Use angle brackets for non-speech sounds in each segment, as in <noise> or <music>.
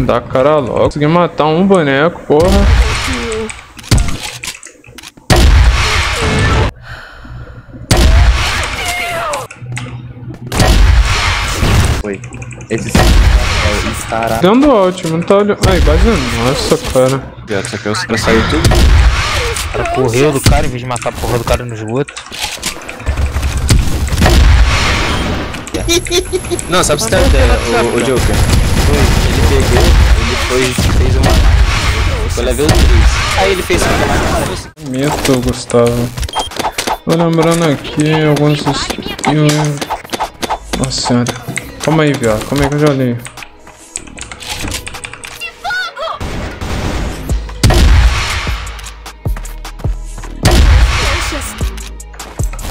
Caralho, dá cara logo. Consegui matar um boneco, porra. Foi. Esse é, estará. Dando alt, não tá olhando. Ai, base. Nossa, cara. Viado, Só que eu pra sair tudo. O cara correu do cara em vez de matar a porra do cara no esgoto. Não, sabe se tem ideia, o, o Joker? Foi, ele pegou, ele foi, fez uma. Foi level 3. Aí ele fez uma. Mito, Gustavo. Tô lembrando aqui alguns skills. Nossa senhora. Calma aí, viado. Calma aí que eu já li.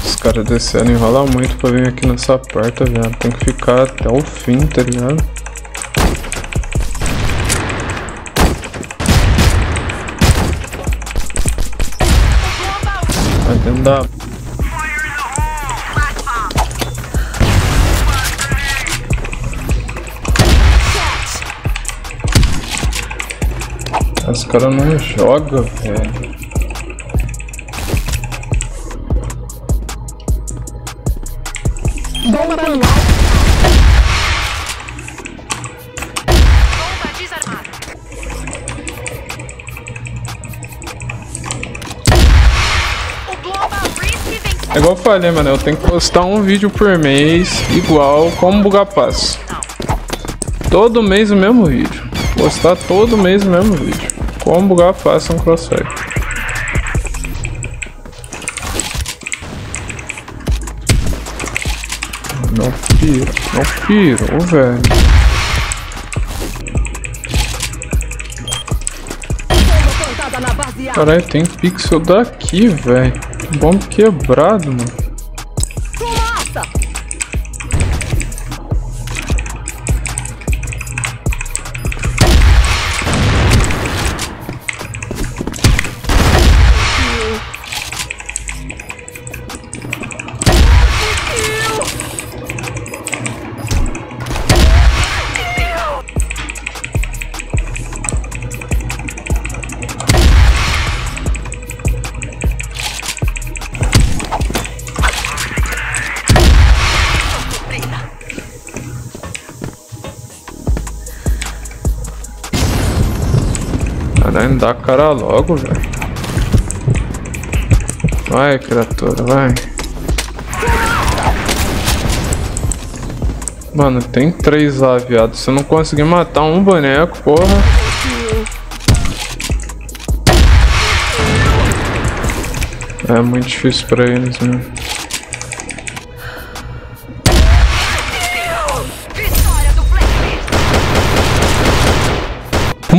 Os caras desceram enrola muito pra vir aqui nessa porta, viado. Tem que ficar até o fim, tá ligado? Dentro da Os caras não jogam, velho. É igual eu falei, mano. Eu tenho que postar um vídeo por mês, igual como bugar passo. Todo mês o mesmo vídeo. Postar todo mês o mesmo vídeo. Como bugar passo no Crossfire. Não pira, não pira, ô velho. Caralho, tem pixel daqui, velho. Bomba quebrado, mano. Dá cara logo, velho. Vai, criatura, vai. Mano, tem três lá, viado. Se eu não conseguir matar um boneco, porra. É muito difícil pra eles, né?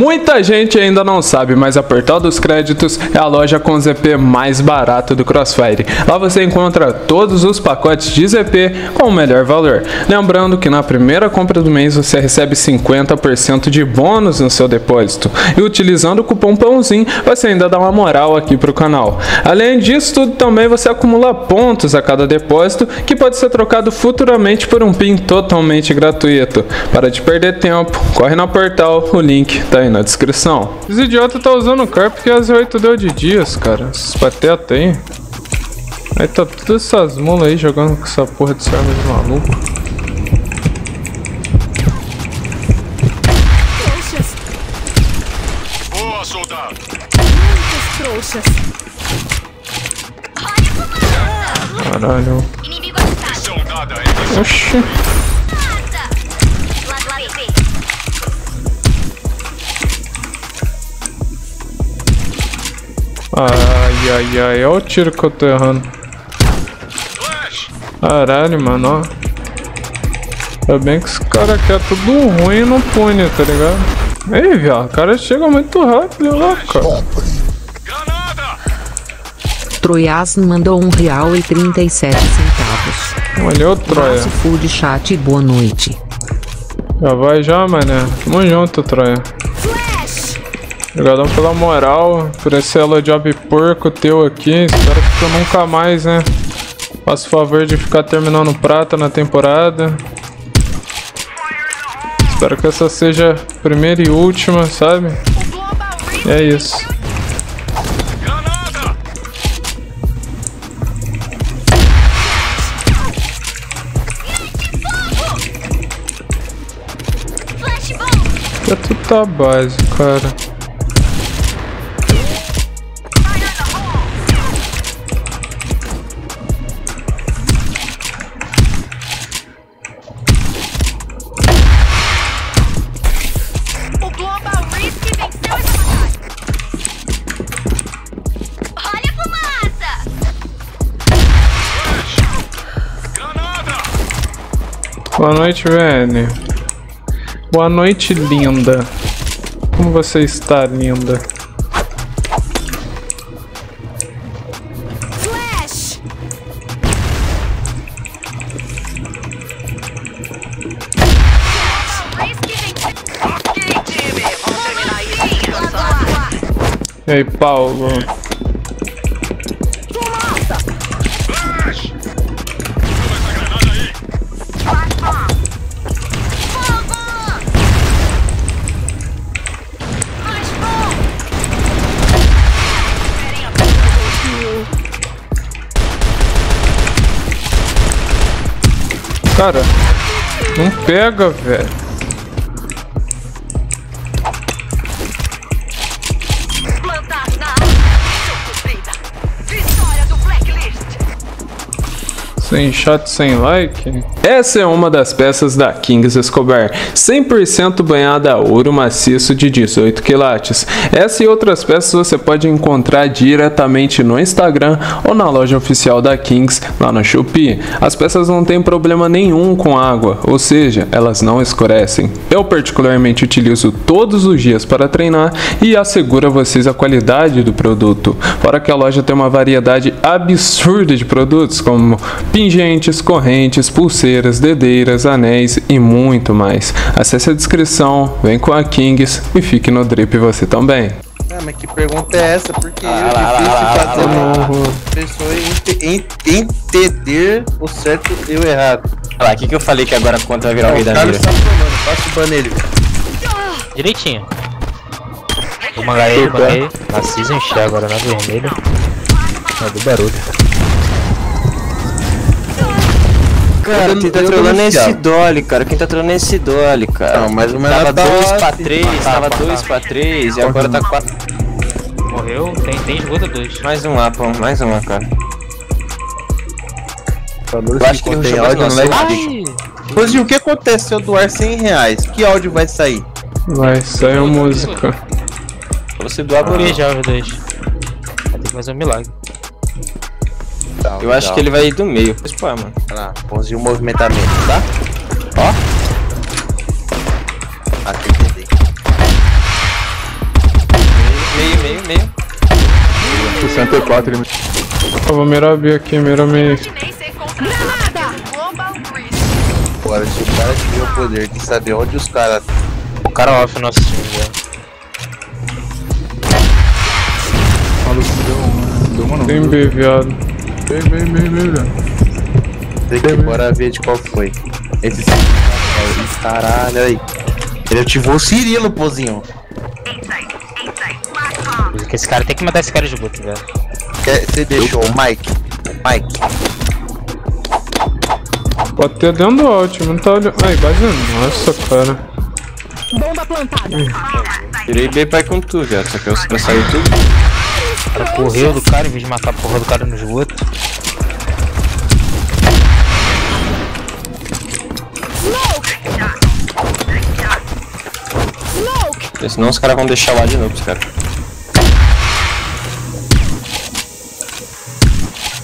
Muita gente ainda não sabe, mas a Portal dos Créditos é a loja com ZP mais barato do Crossfire. Lá você encontra todos os pacotes de ZP com o melhor valor. Lembrando que na primeira compra do mês você recebe 50% de bônus no seu depósito. E utilizando o cupom PÃOZINho você ainda dá uma moral aqui pro canal. Além disso tudo também você acumula pontos a cada depósito que pode ser trocado futuramente por um PIN totalmente gratuito. Para de perder tempo, corre na Portal, o link tá aí na descrição. Os idiotas tá usando o car porque as 8 deu de dias, cara. Esses pateta aí. Aí tá todas essas mulas aí jogando com essa porra de arma de maluco. Trouxas. Boa, soldado. Trouxas. Caralho. Oxi. Ai, ai, ai. Olha o tiro que eu tô errando. Caralho, mano, ó. Ainda bem que os caras querem tudo ruim e não pune, tá ligado? Aí, viado, o cara chega muito rápido lá, cara. Troias mandou um real e 37 centavos. Olha o Troia. Full de chat boa noite. Já vai já, mané. Tamo junto, Troia. Obrigadão pela moral, por esse elo job porco teu aqui. Espero que tu nunca mais, né? Faça o favor de ficar terminando prata na temporada. Espero que essa seja a primeira e última, sabe? E é isso. É tudo tá base, cara. Boa noite, Vene. Boa noite, linda. Como você está, linda? Flash! Risk venceu. Cara, não pega, velho. Sem chat, sem like. Essa é uma das peças da Kings Escobar, 100% banhada a ouro maciço de 18 quilates. Essa e outras peças você pode encontrar diretamente no Instagram ou na loja oficial da Kings lá no Shopee. As peças não têm problema nenhum com água, ou seja, elas não escurecem. Eu particularmente utilizo todos os dias para treinar e asseguro a vocês a qualidade do produto. Fora que a loja tem uma variedade absurda de produtos como pingentes, correntes, pulseiras, dedeiras, anéis e muito mais. Acesse a descrição, vem com a Kings e fique no drip você também. Ah, mas que pergunta é essa? Porque Ah, é lá, difícil lá, fazer lá, pessoa ente- en- entender o certo e o errado. Olha lá, o que, que eu falei que agora conta vai virar o Ó, rei o da mira? passa o ban nele. Direitinho. Vou mangar ele, manguei. Na season agora na vermelha. É do barulho. Cara, quem tá trolando é esse Dolly, cara. Quem tá trolando é esse Dolly, cara. Não, mas Tava 2 pra 3, matar, tava matar. 2 pra 3 e agora tá 4. Morreu, tem, tem esgoto dois. Mais um lá, pô, mais uma, cara. Valor Eu acho que ele rushou mais não leva Rosinho, o que acontece se eu doar 100 reais? Que áudio vai sair? Vai sair a música. Pra você doar por já os dois. Vai ter que fazer um milagre. Eu acho que ele vai ir do meio. Pô, mano. Olha lá, pãozinho movimentamento, tá? Ó. Aqui, entendi. Meio, meio, meio. 64 ele Eu vou mirar B aqui, mira meio. Agora, se o cara tiver o poder de saber onde os caras. O cara off no nosso time já. maluco deu uma. Deu uma não. Tem B, viado. Vem, vem, vem, vem, velho. Tem que bora ver de qual foi. Esse. Caralho, aí. Ele ativou o Cirilo, pozinho. Porque esse cara tem que matar esse cara de boot, velho. Você deixou o Mike? Mike. Pode ter dentro do alt, não tá olhando. Ai, base nossa, cara. Tirei B pra ir com tu, viado. Só que eu pra sair tudo. O cara correu do cara em vez de matar a porra do cara no esgoto. Porque senão os caras vão deixar lá de novo, os caras.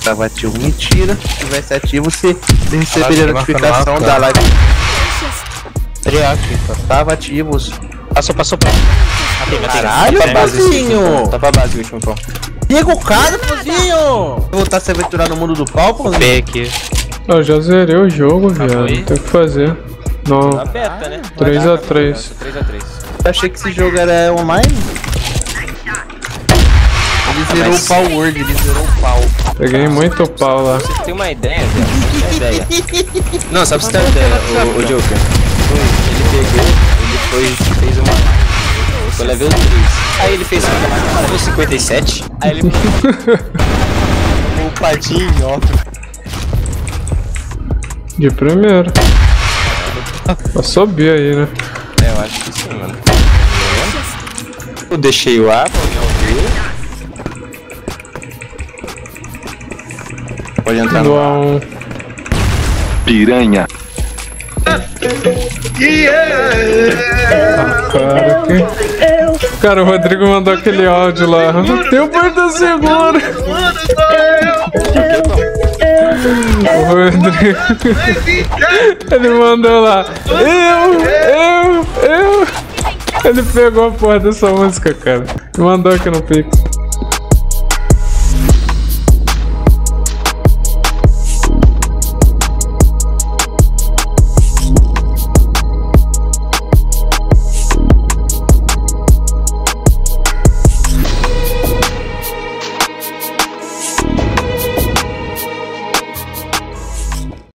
Tava ativo. Mentira. Se tivesse ativo, você receberia a notificação da live. Seria aqui, cara. Tava ativos. Passou, passou, passou. Caralho, pozinho! Tá pra base o último pão. Pega o cara, pozinho! Voltar a se aventurar no mundo do pau, pozinho? B aqui. Eu já zerei o jogo, viado. aí? Tem o que fazer. Não. Tá beta, né? 3 a 3 3x3. Eu achei que esse jogo era online. Ele zerou mas- o pau Word, ele zerou o pau. Peguei muito pau lá. Você tem uma ideia, velho? Você tem uma ideia. Não, só pra você ter uma ideia, o, o Joker. Ele pegou, foi, fez uma level 3. Aí ele fez uma level 57. Aí ele. <laughs> o patinho, ó. De primeiro. Vou subir aí, né? É, eu acho que sim, mano. Eu deixei o ar pra alguém ouvir. Pode entrar no Do ar. A1. Piranha. Cara, que... Cara, o Rodrigo mandou aquele áudio lá. Tem o porta seguro. O Rodrigo. Ele mandou lá. Eu, eu, eu. Ele pegou a porra dessa música, cara. Mandou aqui no Pix.